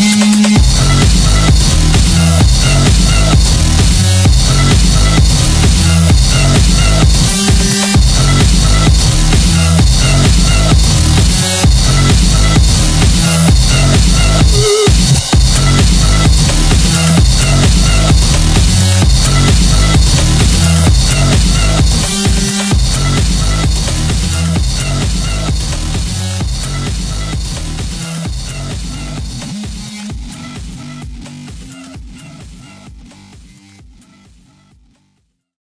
Yeah.